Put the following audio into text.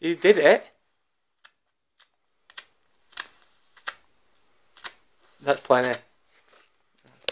You did it. That's plenty.